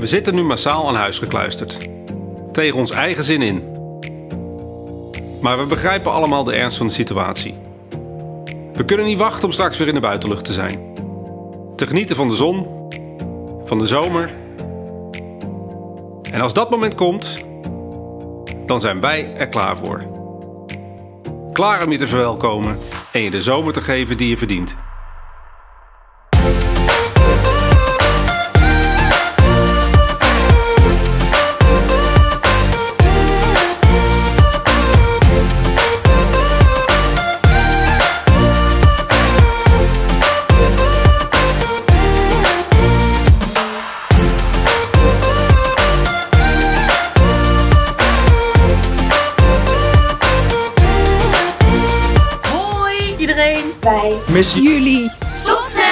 We zitten nu massaal aan huis gekluisterd. Tegen ons eigen zin in. Maar we begrijpen allemaal de ernst van de situatie. We kunnen niet wachten om straks weer in de buitenlucht te zijn. Te genieten van de zon, van de zomer. En als dat moment komt, dan zijn wij er klaar voor. Klaar om je te verwelkomen en je de zomer te geven die je verdient. iedereen. Wij missen jullie. Tot snel.